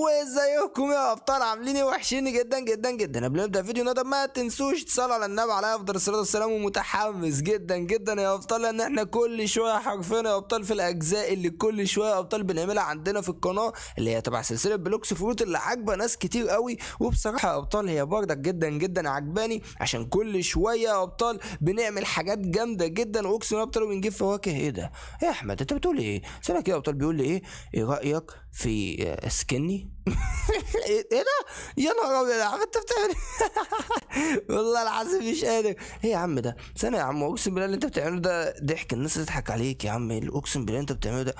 وازيكم يا أبطال؟ عاملين إيه؟ وحشين جدا جدا جدا. قبل ما نبدأ فيديونا ده ما تنسوش تصلوا على النبي عليه أفضل الصلاة والسلام ومتحمس جدا جدا يا أبطال لأن إحنا كل شوية حرفيا يا أبطال في الأجزاء اللي كل شوية يا أبطال بنعملها عندنا في القناة اللي هي تبع سلسلة Blox Fruits اللي عاجبة ناس كتير قوي. وبصراحة يا أبطال هي بردك جدا جدا عجباني عشان كل شوية يا أبطال بنعمل حاجات جامدة جدا. واقسم يا أبطال بنجيب فواكه. إيه ده؟ إيه يا أحمد أنت بتقول إيه؟ كده يا أبطال بيقول لي إيه؟ إيه رأيك في skin ي؟ إيه ده؟ يا نهار أبيض يا عم انت بتعمل إيه؟ والله العظيم مش قادر. إيه يا عم ده؟ ثانية يا عم اقسم بالله اللي انت بتعمله ده ضحك الناس تضحك عليك يا عم. اقسم بالله انت بتعمله ده.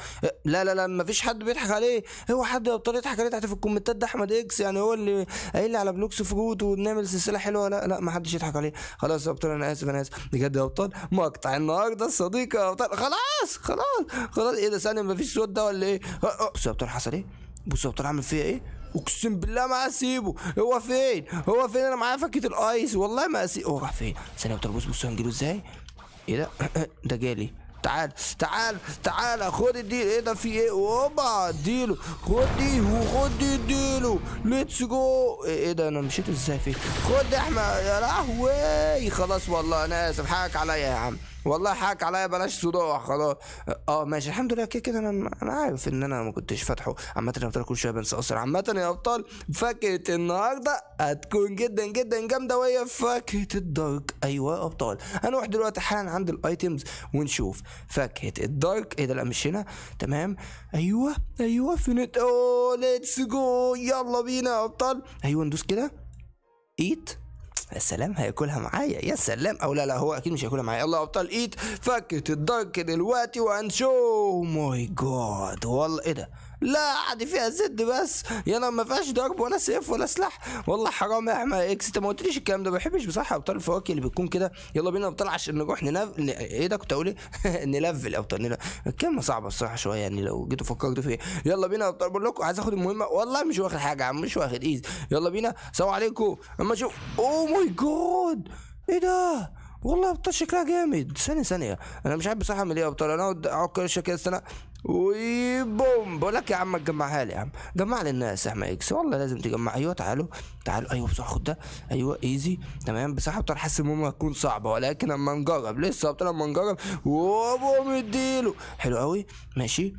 لا لا لا مفيش حد بيضحك عليه. هو حد يا ابطال يضحك عليه تحت في الكومنتات ده أحمد X؟ يعني هو اللي قايل لي على Blox Fruits وبنعمل سلسلة حلوة. لا لا ما حدش يضحك عليه. خلاص يا ابطال أنا آسف أنا آسف. بجد يا ابطال مقطع النهارده الصديق يا ابطال خلاص خلاص خلاص. إيه ده؟ ثانية مفيش صوت ده ولا إيه؟ يا ابطال حصل إيه؟ بص يا ابطال عامل فيها إيه؟ أقسم بالله ما أسيبه. هو فين؟ هو فين؟ أنا معايا فاكهة ال ice. والله ما اسيبه هو راح فين؟ ثانية بص بص هنجيله إزاي؟ إيه ده؟ ده جالي. تعال تعال تعال خد الديل إيه ده؟ في إيه؟ أوبا أديله. خد دي وخد دي أديله. let's go إيه إيه ده؟ أنا مشيت إزاي فين؟ خد أحمد. يا لهوي. خلاص والله أنا آسف. حقك عليا يا عم. والله حقك عليا بلاش صداع خلاص. آه ماشي. الحمد لله كده كده أنا أنا عارف إن أنا ما كنتش فاتحه. عامه يا ابطال كل شوية بنسى أصلا عامه يا أبطال فاكهة النهارده هتكون جدا جدا جامدة وهي فاكهة ال dark. أيوه يا أبطال. هنروح دلوقتي حالا عند ال items ونشوف. فاكهة ال dark إيه ده؟ لا مش هنا. تمام. أيوه أيوه فين أوه let's go يلا بينا يا أبطال. أيوه ندوس كده. Eat يا سلام هياكلها معايا. يا سلام. أو لا لا هو أكيد مش هياكلها معايا. يا أبطال Eat فاكهة ال Dark دلوقتي وهنشوف oh my God والله إيه ده؟ لا عادي فيها Z بس. يلا ما فيهاش ضرب ولا سيف ولا سلاح. والله حرام يا أحمد. إكس أنت ما قلتليش الكلام ده ما بحبش بصراحة أبطال الفواكه اللي بتكون كده. يلا بينا ابطال عشان نروح ننف. إيه ده كنت أقول إيه؟ نلفل ابطال. الكلمة صعبة الصراحه شوية يعني لو جيتوا فكرتوا فيها. يلا بينا ابطال بقول لكم عايز آخد المهمة. والله مش واخد حاجة يا عم مش واخد. easy يلا بينا. سلام عليكم. أما أشوف oh my God إيه ده؟ والله أبطال شكلها جامد. ثانية ثانية. أنا مش عارف بصراحة أعمل إيه أبطال. أنا أقعد كده استنى. وبوم بقول لك يا عم تجمعها لي يا عم. جمع لي الناس يا احمد إكس. والله لازم تجمع. أيوه تعالوا. تعالوا. أيوه بصراحة خد ده. أيوه easy تمام. بصراحة يا ابطال حاسس المهمة هتكون صعبة ولكن أما نجرب. لسه ابطال أما نجرب. وبوم اديله حلو قوي ماشي.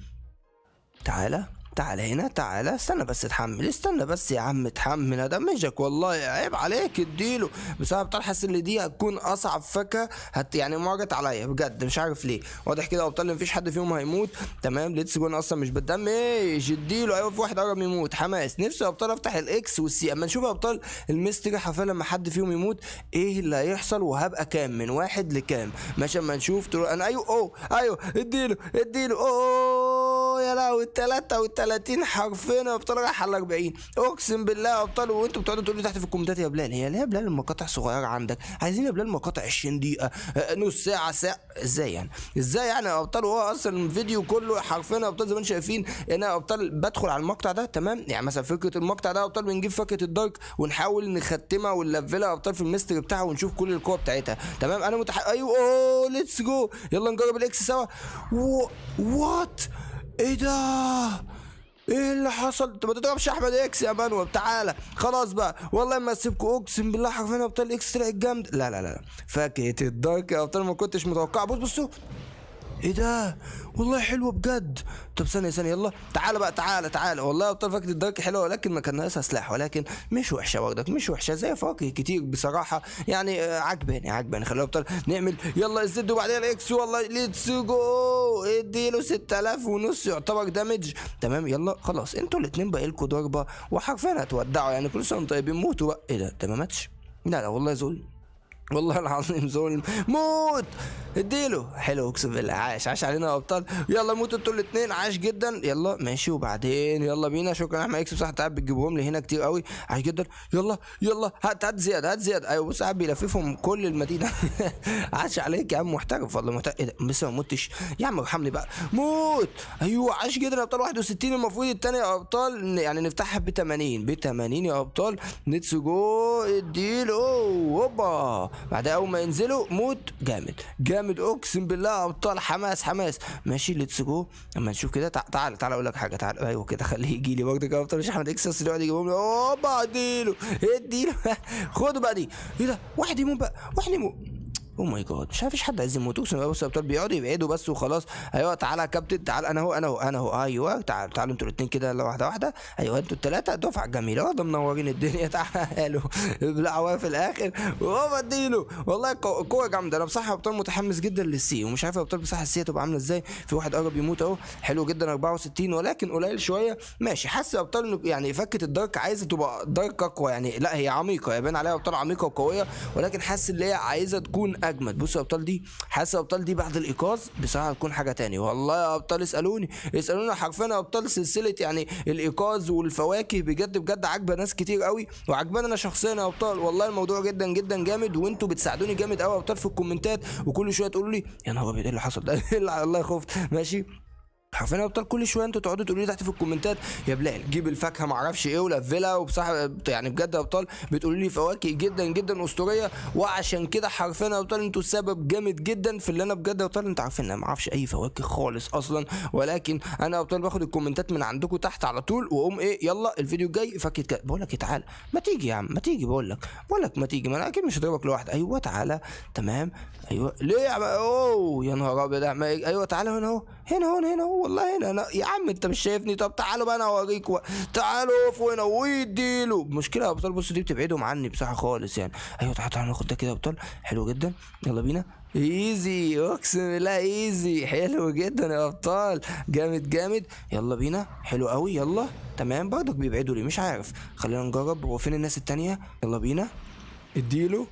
تعالى. تعالى هنا تعالى استنى بس اتحمل استنى بس يا عم اتحمل ادمجك والله عيب عليك اديله. بس أنا بطل حاسس ان دي هتكون أصعب فاكهة هت يعني مرت عليا بجد مش عارف ليه. واضح كده ابطال مفيش حد فيهم هيموت. تمام let's go أصلا مش بتدمج اديله. أيوه في واحد قرب يموت. حماس. نفسي ابطال أفتح ال X وال C أما نشوف أبطال ال mastery حرفيا لما حد فيهم يموت إيه اللي هيحصل؟ وهبقى كام؟ من واحد لكام؟ ماشي أما نشوف تقول أنا أيوه أوه أيوه اديله اديله أوه. يا لهوي التلاتة والتلاتين حرفيا يا أبطال رايح على 40 أقسم بالله يا أبطال وأنتوا بتقعدوا تقولوا تحت في الكومنتات يا بلال هي ليه يا بلال المقاطع صغيرة عندك؟ عايزين يا بلال مقاطع 20 دقيقة آه، نص ساعة ساعة. إزاي يعني؟ إزاي يعني يا أبطال؟ وهو أصلا الفيديو كله حرفيا يا أبطال زي ما أنتم شايفين أنا يا أبطال بدخل على المقطع ده تمام؟ يعني مثلا فكرة المقطع ده يا أبطال بنجيب فاكهة ال Dark ونحاول نختمها ونلفلها يا أبطال في ال mastery بتاعها ونشوف كل القوة بتاعتها تمام؟ أنا متح... أيوه أوه let's go يلا نجرب ال X سوا. و... what إيه ده؟ إيه اللي حصل؟ انت ما تضربش أحمد إكس يا مانوال تعالى. خلاص بقى. والله ما أسيبكم أقسم بالله حرفيا أبطال X طلعت جامد. لا لا لا. فاكهة ال Dark يا أبطال ما كنتش متوقع. بص بصوا. إيه ده؟ والله حلوة بجد. طب ثانية ثانية يلا. تعالى بقى تعالى تعالى والله ابطال فاكهه ال Dark حلوة ولكن ما كان ناقصها سلاح ولكن مش وحشة برضك مش وحشة زي فواكه كتير بصراحة. يعني آه، عجباني عجباني. خلينا ابطال نعمل يلا ال Z وبعدين ال X والله let's go اديله 6000 ونص يعتبر damage تمام يلا خلاص. أنتوا الاثنين باقي لكم ضربة وحرفيا هتودعوا. يعني كل سنة طيبين. موتوا بقى. إيه ده؟ ده ما ماتش. لا لا والله ظلم والله العظيم ظلم. موت! اديله. حلو اقسم بالله. عاش عاش علينا يا أبطال. يلا موتوا أنتوا الاثنين عاش جدا. يلا ماشي. وبعدين؟ يلا بينا. شكرا. أحمد إكس بصراحة تعب بتجيبهم لي هنا كتير قوي. عاش جدا. يلا يلا. هات هات زياد هات زياد أيوه بص قاعد بيلففهم كل المدينة. عاش عليك يا عم. محترف والله محترف. إيه ده؟ لسه ما متش. يا عم ارحمني بقى. موت! أيوه عاش جدا يا أبطال. 61 المفروض الثانية يا أبطال. يعني نفتحها ب 80 ب 80 يا أبطال. let's go اديله. هوبا! بعدها أول ما ينزلوا موت جامد. جامد أقسم بالله أبطال. حماس حماس. ماشي let's go أما نشوف كده تع- تعال تعال أقول لك حاجة. تعال أيوه كده خليه يجي لي. برضه ابطال مش أحمد إكس بس يقعد يجيبهم اوبا اديله اديله خدوا بقى دي إيه ده؟ واحد يموت بقى. واحد يموت. oh my God مش عارف حد عايز يموت؟ أقسم بالله ابطال بيقعدوا يبعدوا بس وخلاص. أيوه تعالى يا كابتن تعال أنا أهو أنا أهو أنا أهو. أيوه تعال تعالوا أنتوا الاثنين كده واحدة واحدة. أيوه أنتوا الثلاثه دفعة جميلة. واحدة منورين الدنيا. تعالوا. ابلعوا في الآخر. وهو اديله والله قو- قوة جامدة. أنا بصراحة أبطال متحمس جدا للسي. ومش عارف ابطال بصراحة السي هتبقى عاملة إزاي. في واحد قرب يموت أهو. حلو جدا 64 ولكن قليل شوية. ماشي. حاسس ابطال إنه يعني فكة الدارك عايزة تبقى دارك أقوى. يعني لا هي عميقة. يبان عليها أبطال عميقة وقوية. ولكن حاسس إن هي عايزة تكون أجمد. بصوا يا أبطال دي حاسس يا أبطال دي بعد الإيقاظ بصراحة هتكون حاجة تاني والله يا أبطال اسألوني اسألوني حرفيا يا أبطال سلسلة يعني الإيقاظ والفواكه بجد بجد عاجبة ناس كتير قوي وعجباني أنا شخصيا يا أبطال. والله الموضوع جدا جدا جامد وأنتوا بتساعدوني جامد قوي يا أبطال في الكومنتات وكل شوية تقولوا لي يا نهار أبيض إيه اللي حصل ده؟ إيه الله خفت ماشي؟ حرفيا يا أبطال كل شوية أنتوا تقعدوا تقولوا لي تحت في الكومنتات يا بلال جيب الفاكهة ما أعرفش إيه ولفلها وبصراحه يعني بجد يا أبطال بتقولوا لي فواكه جدا جدا أسطورية وعشان كده حرفيا يا أبطال أنتوا السبب جامد جدا في اللي أنا بجد يا أبطال أنتوا عارفين أنا ما أعرفش أي فواكه خالص أصلا ولكن أنا يا أبطال باخد الكومنتات من عندكم تحت على طول وأقوم إيه يلا الفيديو الجاي فاكهه كده. بقول لك إيه، تعالى ما تيجي يا عم ما تيجي بقول لك بقول لك ما تيجي ما أنا أكيد مش هضربك لوحدك أيوه تعالى تمام أيوه ليه يا عم؟ أوه يا نهار أبيض أيوه تعالى هنا أهو هنا هنا هنا اهو والله هنا أنا يا عم أنت مش شايفني؟ طب تعالوا بقى أنا أوريك و... تعالوا اقفوا هنا ويديله مشكله يا ابطال بصوا دي بتبعدهم عني بصراحة خالص يعني. أيوه تعالى ناخد ده كده يا ابطال حلو جدا. يلا بينا. easy أقسم بالله easy حلو جدا يا ابطال جامد جامد. يلا بينا. حلو قوي يلا. تمام. برضك بيبعدوا لي مش عارف. خلينا نجرب. هو فين الناس التانية؟ يلا بينا. اديله.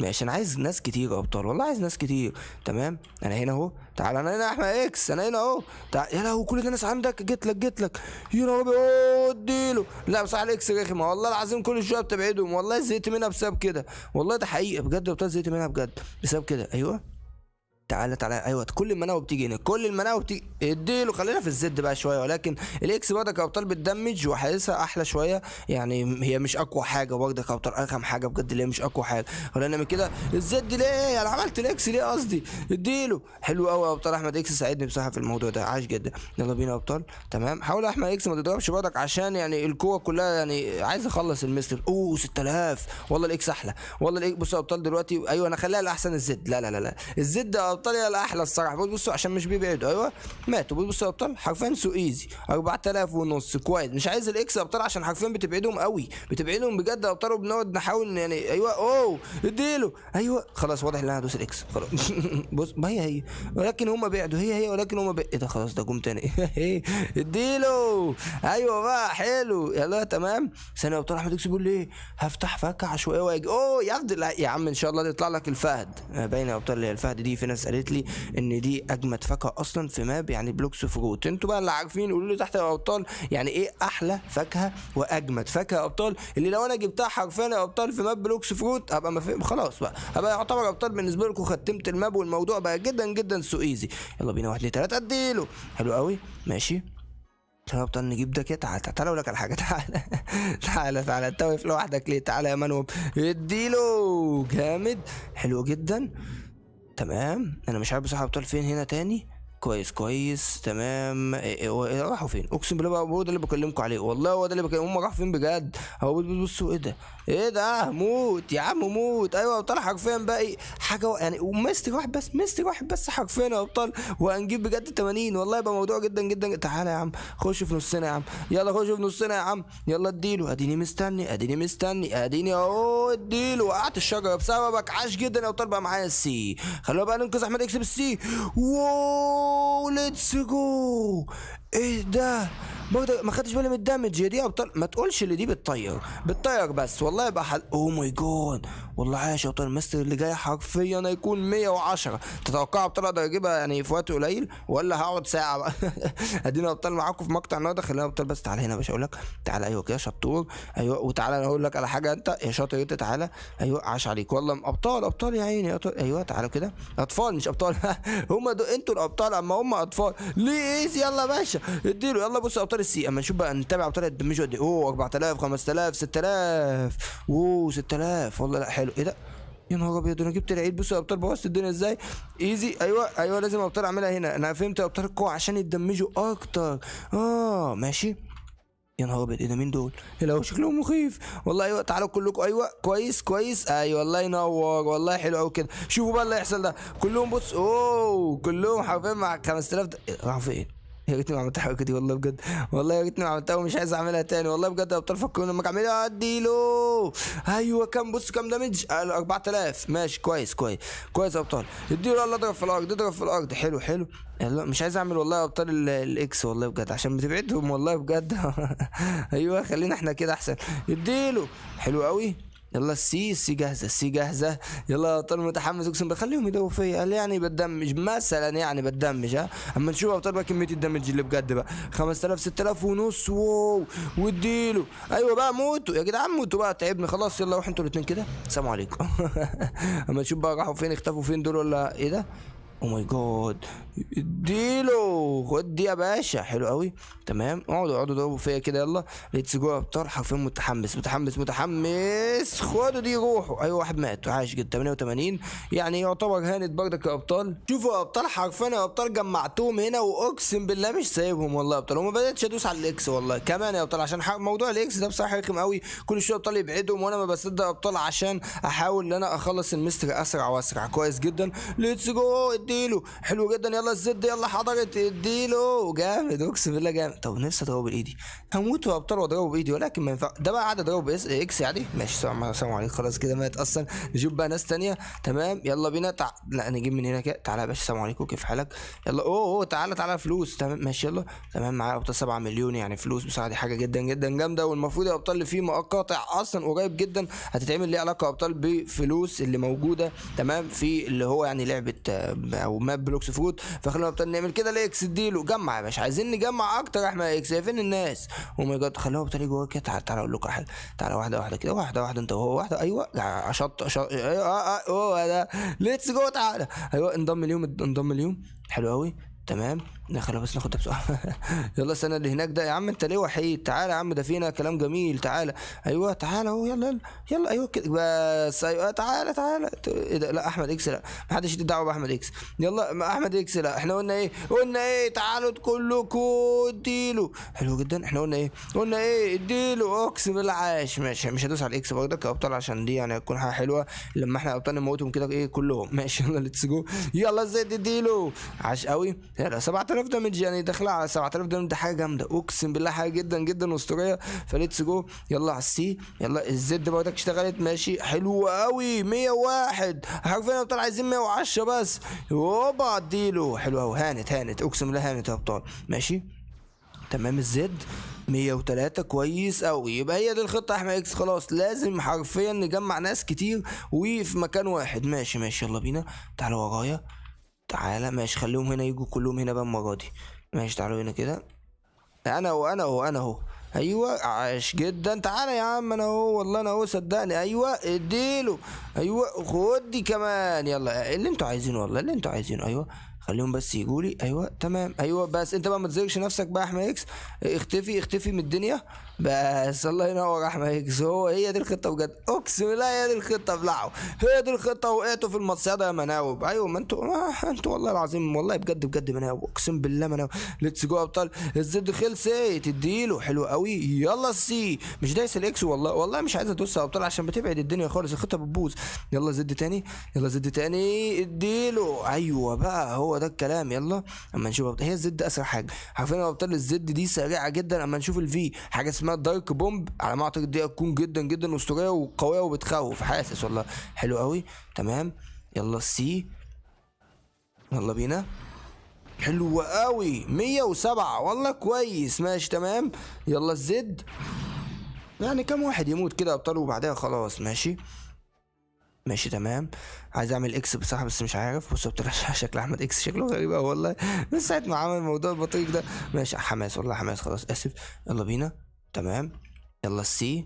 ماشي أنا عايز ناس كتير يا ابطال والله عايز ناس كتير تمام؟ أنا هنا أهو تعال أنا هنا يا أحمد إكس أنا هنا أهو تعال يا لهوي كل الناس عندك جيت لك جيت لك يا أوه، اديله. لا بصراحة ال X رخمه والله العظيم كل شوية بتبعدهم والله زهقت منها بسبب كده والله ده حقيقة بجد يا ابطال زهقت منها بجد بسبب كده أيوه؟ تعالى تعالى. أيوه كل المناوب بتيجي هنا. كل المناوب بتيجي. اديله خلينا في ال Z بقى شوية. ولكن ال X برضك يا ابطال بتدمج وحاسسها أحلى شوية. يعني هي مش أقوى حاجة برضك يا ابطال أرخم حاجة. بجد اللي هي مش أقوى حاجة؟ خلينا نعمل كده. ال Z ليه؟ أنا عملت ال X ليه قصدي؟ اديله. حلو قوي يا أبطال أحمد. إكس ساعدني بصراحة في الموضوع ده. عاش جدا. يلا بينا يا أبطال. تمام. حاول أحمد إكس ما تضربش برضك عشان يعني القوة كلها يعني عايز أخلص ال mastery. أوه 6000 والله ال X أحلى. والله ال X بصوا يا أبطال دلوقتي. أيوه أنا خليها الاحسن ال Z. لا لا لا لا. ال Z يا ابطال هي الأحلى الصراحة. بص بصوا عشان مش بيبعدوا. أيوه. ماتوا. بص بصوا يا أبطال حرفيا so easy 4000 ونص. كويس. مش عايز ال X أبطال عشان حرفيا بتبعدهم قوي. بتبعدهم بجد أبطال وبنقعد نحاول يعني أيوه. أوه! اديله. أيوه. خلاص واضح ان أنا هدوس ال X خلاص. بص ما هي هي. ولكن هم بعدوا. هي هي ولكن هم بعدوا إيه ده؟ خلاص ده جم تاني. اديله. أيوه بقى. حلو. يلا تمام. ثانية أبطال أحمد أكس بيقول لي هفتح فاكهة عشوائية وأجي. أوه يا يا عم إن شاء الله يطلع لك الفهد. آه، باينه يا أبطال الفهد دي. في ناس قالت لي إن دي أجمد فاكهة أصلا في map يعني Blox Fruits أنتوا بقى اللي عارفين قولوا لي تحت يا أبطال يعني إيه أحلى فاكهة وأجمد فاكهة يا أبطال؟ اللي لو أنا جبتها حرفيا يا أبطال في map Blox Fruits هبقى ما في... خلاص بقى. هبقى يعتبر أبطال بالنسبة لكم ختمت ال map والموضوع بقى جدا جدا so easy. يلا بينا واحد اتنين تلاتة أديله. حلو قوي ماشي. تعالى يا أبطال نجيب ده كده تعالى تعالى أقول لك على حاجة. تعالى تعالى تعالى انت واقف لوحدك ليه؟ تعالى يا منوب اديله. جامد. حلو جدا. تمام. أنا مش عارف بصراحة ابطال فين هنا تاني. كويس كويس تمام. إيه إيه إيه راحوا فين؟ أقسم بالله هو ده اللي بكلمكم عليه. والله هو ده اللي بكلم هم راحوا فين بجد؟ هو بص- بصوا إيه ده؟ إيه ده؟ موت يا عم موت. أيوه ابطال حرفيا إيه حاجة يعني ومستر واحد بس مستر واحد بس حرفيا يا أبطال. وهنجيب بجد 80 والله يبقى موضوع جدا جدا. تعالى يا عم خش في نصنا يا عم. يلا خش في نصنا يا عم. يلا اديله. اديني مستني اديني مستني اديني أهو اديله. وقعت الشجرة بسببك. عاش جدا يا أبطال. بقى معايا ال C. خلونا بقى ننقذ أحمد إكس بال C. wow! let's go إيه ده برضه ما خدتش بالي من ال damage. يا دي أبطال. ما تقولش اللي دي بتطير. بتطير بس. والله يبقى حل oh my God والله عاش يا ابطال ال mastery اللي جاي حرفيا هيكون 110 تتوقع أبطال أقدر أجيبها يعني في وقت قليل؟ ولا هقعد ساعة بقى؟ أدينا أبطال معاكم في مقطع النهارده. خلينا أبطال بس. تعالى هنا يا باشا أقول لك. تعالى أيوه كده شطور. أيوه وتعالى أنا أقول لك على حاجة. أنت يا شاطر أنت تعالى. أيوه عاش عليك. والله أبطال أبطال يا عيني. أبطال. أيوه تعالوا كده. أطفال مش أبطال. هم أنتوا الأبطال أما هم أطفال. ليه ايزي يلا يا باشا. اديله. يلا بص أبطال. السي أما نشوف بقى نتابع ابطال الدمج قد إيه. أوه 4000 5000 6000 أوه 6000 والله لا حلو. إيه ده؟ يا نهار أبيض أنا جبت العيد. بصوا يا أبطال بوظت الدنيا إزاي؟ إيزي. أيوه أيوه لازم أبطال أعملها هنا. أنا فهمت يا أبطال القوة عشان يتدمجوا أكتر. آه ماشي. يا نهار أبيض إيه ده؟ مين دول؟ يا لهوي شكلهم مخيف. والله أيوه تعالوا كلكم. أيوه كويس كويس. أيوه الله ينور. والله حلو قوي كده. شوفوا بقى اللي هيحصل ده. كلهم بص أوه كلهم حرفيا مع 5000 د- راحوا فين؟ يا ريتني ما عملت الحركه دي والله بجد. والله يا ريتني ما عملتها ومش عايز أعملها تاني. والله بجد يا ابطال فكروني لما اعملها اديله. أيوه كام بص كام damage. قال 4000 ماشي كويس كويس كويس يا أبطال. اديله يلا اضرب في الأرض اضرب في الأرض. حلو حلو. يلا مش عايز أعمل والله يا أبطال ال- ال X والله بجد عشان بتبعدهم والله بجد. أيوه خلينا إحنا كده أحسن. اديله. حلو قوي يلا السي السي جاهزة السي جاهزة. يلا ابطال متحمس اقسم بالله خليهم يدوروا فيا قال يعني بتدمج مثلا يعني بتدمج ها. أما نشوف ابطال بقى كمية ال damage اللي بجد بقى. 5000 6000 ونص. wow واديله أيوه بقى موتوا. يا جدعان موتوا بقى. تعبنا خلاص يلا روحوا أنتوا الاثنين كده. السلام عليكم. أما نشوف بقى راحوا فين اختفوا فين دول ولا إيه ده؟ oh my God اديله خد يا باشا. حلو قوي تمام. اقعدوا اقعدوا ضربوا فيا كده يلا. let's go ابطال حرفيا متحمس متحمس متحمس. خدوا دي روحوا. أيوه واحد مات. عايش جدا 88 يعني يعتبر هانت برضك يا أبطال. شوفوا يا أبطال حرفيا يا أبطال جمعتهم هنا وأقسم بالله مش سايبهم والله يا أبطال. وما بدأتش أدوس على ال X والله. كمان يا أبطال عشان موضوع ال X ده بصراحة رخم قوي كل شوية أبطال يبعدهم وأنا ما بصدق أبطال عشان أحاول إن أنا أخلص ال mastery أسرع وأسرع. كويس جدا. let's go اديله. حلو جدا. يلا. ال Z يلا حضرت اديله. جامد اقسم بالله جامد. طب نفسي اضربه بايدي. هموت يا ابطال واضربه بايدي ولكن ما ينفع. ده بقى قاعد اضربه باس X يعني؟ ماشي سلام عليكم خلاص كده مات أصلا نشوف بقى ناس تانية. تمام يلا بينا. تع... لا نجيب من هنا كده. تعالى يا باشا السلام عليكم كيف حالك؟ يلا اوه اوه تعالى تعالى فلوس. تمام ماشي يلا. تمام معايا ابطال 7 مليون يعني فلوس. بصراحة دي حاجة جدا جدا جامدة. والمفروض يا ابطال اللي فيه مقاطع أصلا قريب جدا هتتعمل ليه علاقة ابطال بفلوس اللي موجودة. تمام في اللي هو يعني لعبة آه، أو map Blox Fruits يا ابطال نعمل كده ال X اديله. جمع يا باشا. عايزين نجمع أكتر احمد إكس. شايفين الناس. oh my God خلوها ابطال جوه كده تعالى تعالى أقول لكم حاجة. تعالى واحدة واحدة كده. واحدة واحدة. أنت وهو واحدة. أيوه. عشط شط أيوه. آه آه. هو ده. let's go تعالى أيوه. انضم اليوم انضم اليوم حلو قوي تمام؟ نخليها بس ناخد بسرعة. يلا السنة اللي هناك ده. يا عم انت ليه وحيد؟ تعالى يا عم ده فينا كلام جميل. تعالى. أيوه تعالى أهو يلا يلا يلا أيوه كده. بس أيوه تعالى تعالى. إيه ده؟ لا أحمد إكس لا. محدش يدي دعوة بأحمد إكس. يلا أحمد إكس لا. إحنا قلنا إيه؟ قلنا إيه؟ تعالوا كلكم اديله. حلو جدا. إحنا قلنا إيه؟ قلنا إيه؟ اديله أقسم بالله. عاش. ماشي مش هدوس على ال X برضك يا أبطال عشان دي يعني هتكون حاجة حلوة. لما إحنا أبطال نموتهم كده إيه كلهم. ماشي يلا let's go يلا Z اديله عاش قوي يلا 7000 damage يعني داخله على 7000 damage ده حاجة جامدة. أقسم بالله حاجة جدا جدا أسطورية. ف let's go. يلا على ال C. يلا ال Z برضك اشتغلت. ماشي. حلو قوي 101 حرفيا يا أبطال عايزين 110 بس. هوبا أديله. حلو قوي هانت هانت. أقسم بالله هانت يا أبطال. ماشي. تمام الزد. 103 كويس قوي يبقى هي دي الخطة أحمد إكس. خلاص لازم حرفيا نجمع ناس كتير وفي مكان واحد. ماشي ماشي. يلا بينا. تعالوا ورايا. تعالى ماشي خليهم هنا يجوا كلهم هنا بقى المرة دي. ماشي تعالوا هنا كده. أنا هو أنا هو أنا هو أيوه عاش جدا. تعالى يا عم أنا أهو والله أنا أهو صدقني. أيوه اديله. أيوه خد دي كمان. يلا اللي أنتوا عايزينه والله اللي أنتوا عايزينه. أيوه. خليهم بس يجوا لي أيوه تمام. أيوه بس أنت بقى ما تزرقش نفسك بقى أحمد إكس. اختفي اختفي من الدنيا. بس الله ينور أحمد إكس. هو هي دي الخطة بجد. أقسم بالله هي دي الخطة بلعوا. هي دي الخطة وقعتوا في المصيدة يا مناوب. أيوه ما أنتوا ما أنتوا والله العظيم والله بجد بجد مناوب. أقسم بالله مناوب. let's go أبطال. ال Z خلصت. تديله حلو قوي. يلا ال C مش دايس ال X والله. والله مش عايز أدوس أبطال عشان بتبعد الدنيا خالص. الخطة بتبوظ. يلا Z تاني. يلا Z تاني. اديله. أيوه بقى هو ده الكلام يلا أما نشوف. هي ال Z أسرع حاجة. يا ابطال ال Z دي سريعة جدا أما نشوف ال V حاجة اسمها dark bomb على ما أعتقد دي هتكون جدا جدا أسطورية وقوية وبتخوف. حاسس والله. حلو قوي تمام. يلا ال C يلا بينا. حلو قوي 107 والله كويس. ماشي. تمام. يلا ال Z. يعني كم واحد يموت كده ابطال وبعدها خلاص. ماشي. ماشي تمام. عايز أعمل X بصراحة بس مش عارف. بص طلع شكل أحمد إكس شكله غريب أوي والله. من ساعة ما عمل موضوع البطيخ ده. ماشي حماس والله حماس خلاص آسف. يلا بينا. تمام. يلا ال C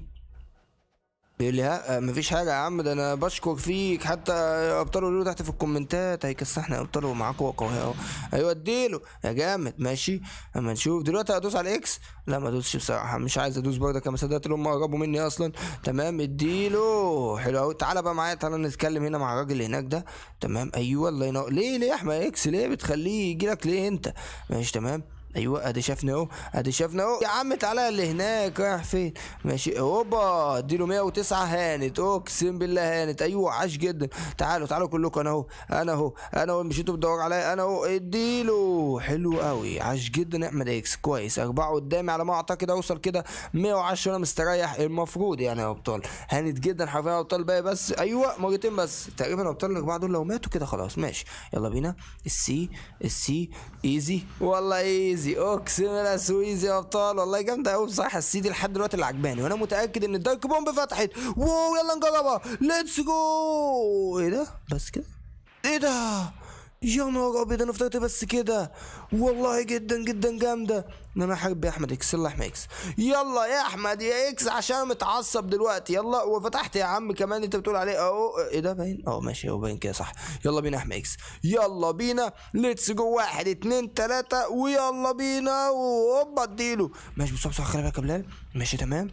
يقول لي ها مفيش حاجة يا عم ده أنا بشكر فيك حتى يا ابطال قولوا تحت في الكومنتات هيكسحنا يا ابطال ومعاكم قوي أهو. أيوه اديله. يا جامد ماشي. أما نشوف. دلوقتي هدوس على X لا ما أدوسش بصراحة مش عايز أدوس برضه كما صدقت اللي هم قربوا مني أصلا. تمام اديله. حلو قوي تعالى بقى معايا تعالى نتكلم هنا مع الراجل اللي هناك ده. تمام أيوه الله ينور. ليه ليه يا أحمد؟ إكس ليه بتخليه يجي لك ليه أنت؟ ماشي تمام. أيوه أدي شافنا أهو أدي شافنا أهو. يا عم تعالى اللي هناك رايح فين؟ ماشي. هوبا اديله 109 هانت. أقسم بالله هانت. أيوه عاش جدا. تعالوا تعالوا كلكم أنا أهو أنا أهو أنا أهو. مش أنتوا بتدوروا عليا؟ أنا أهو. اديله. حلو قوي عاش جدا. احمد إكس. كويس. أربعة قدامي على ما أعتقد. أوصل كده 110 وأنا مستريح. المفروض يعني يا أبطال. هانت جدا. حرفيا يا أبطال. باقي بس. أيوه مرتين بس. تقريبا أبطال الأربعة دول لو ماتوا كده خلاص. ماشي. يلا بينا. ال C ال C easy. والله easy. أقسم بالله so easy يا أبطال والله جامدة قوي بصراحة. ال C دي لحد دلوقتي اللي عجباني وأنا متأكد إن ال dark bomb فتحت. wow يلا نجربها. let's go إيه ده؟ بس كده؟ إيه ده؟ يا نهار أبيض أنا افتكرت بس كده. والله جدا جدا جامدة. إن أنا حابب يا أحمد إكس. يلا يا أحمد إكس. يلا يا أحمد يا إكس عشان متعصب دلوقتي. يلا وفتحت يا عم كمان أنت بتقول عليه. أهو. إيه ده؟ باين. آه ماشي هو باين كده صح. يلا بينا يا أحمد إكس. يلا بينا. let's go واحد اتنين تلاتة. ويلا بينا. وهوبا اديله. ماشي بص بص خلي بالك يا بلال ماشي تمام.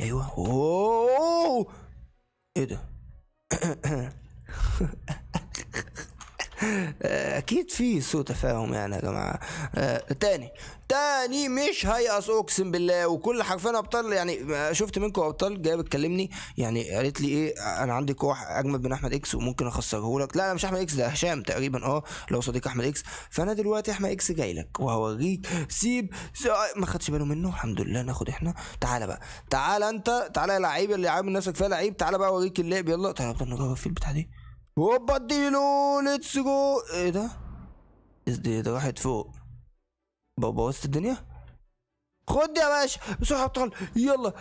أيوه. أوه. إيه ده؟ أكيد في سوء تفاهم يعني يا جماعة. آه تاني. تاني مش هيأس أقسم بالله. وكل حرفيا أبطال يعني آه، شفت منكم أبطال جاية بتكلمني. يعني قالت لي إيه أنا عندي قوه أجمد من أحمد إكس وممكن أخسره لك. لا لا مش أحمد إكس ده هشام تقريبا آه لو صديق أحمد إكس. فأنا دلوقتي أحمد إكس جاي لك وهوريك. سيب س- آه، ما خدش باله منه. الحمد لله ناخد إحنا. تعالى بقى. تعالى أنت تعالى يا لعيب اللي عامل نفسك فيها لعيب. تعالى بقى أوريك اللعب. يلا. تعالى نبدا نجرب في البتاع دي. هوبا اديله let's go إيه ده؟ إيه ده؟ راحت فوق. بابا وسط الدنيا؟ خد يا باشا. بسرعة ابطال يلا.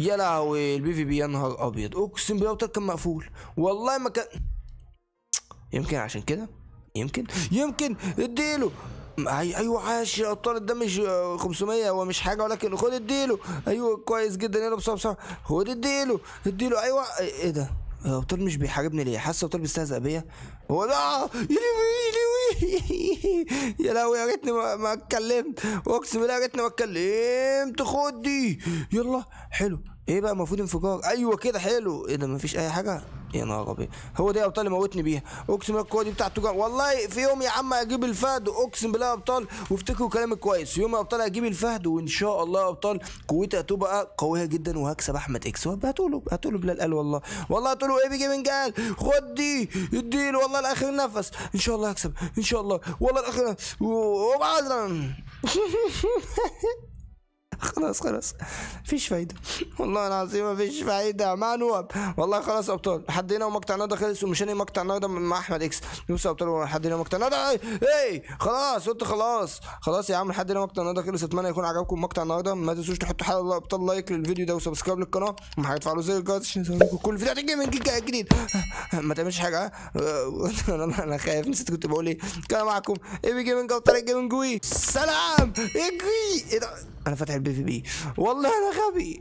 يا لهوي ال PvP يا نهار أبيض. أقسم بالله كان مقفول. والله ما كان. يمكن عشان كده؟ يمكن؟ يمكن. اديله. أيوه عاش أبطال. ده مش آه، 500 هو مش حاجة ولكن خد اديله. أيوه كويس جدا. يلا بسرعة بسرعة. خد اديله. اديله. أيوه. إيه ده؟ ابطال مش بيحاربني ليه؟ حاسس ابطال بيستهزأ بيا. هو ده! يا لهوي يا لهوي يا ريتني ما اتكلمت. أقسم بالله يا ريتني ما اتكلمت. خد دي. يلا حلو. إيه بقى؟ المفروض انفجار. أيوه كده حلو. إيه ده؟ مفيش أي حاجة؟ يا نهار أبيض. هو ده يا أبطال اللي موتني بيها. أقسم بالله القوه دي بتاعته جا- والله في يوم يا عم أجيب الفهد. أقسم بالله يا أبطال وافتكروا كلامي كويس. في يوم يا أبطال هجيب الفهد وإن شاء الله يا أبطال قوتي هتبقى قوية جدا وهكسب أحمد إكس. هاتوا له هاتوا له بلال قال والله. والله هاتوا له إيه بيجي من قال خد دي اديله والله لآخر نفس. إن شاء الله هكسب إن شاء الله. والله لآخر وبعد خلاص خلاص. مفيش فايدة. والله العظيم مفيش فايدة. مع noob والله خلاص أبطال. لحد هنا ومقطع النهارده خلص ومش هنهي مقطع النهارده مع أحمد إكس. يا أبطال لحد هنا مقطع النهارده إيه إيه، خلاص قلت خلاص. خلاص يا عم لحد هنا مقطع النهارده خلص أتمنى يكون عجبكم مقطع النهارده ما تنسوش تحطوا حلقة أبطال like للفيديو ده و subscribe للقناة. وما تفعلوا زر الجرس عشان يوصلكم كل فيديوهات ال gaming الجديد. ما تعملش حاجة؟ أنا خايف. نسيت كنت بقول إيه. كان معاكم اي بي جيمنج ابطال الجيمنج وي سلام. اجري إيه ده أنا فاتح البي في بي والله أنا غبي.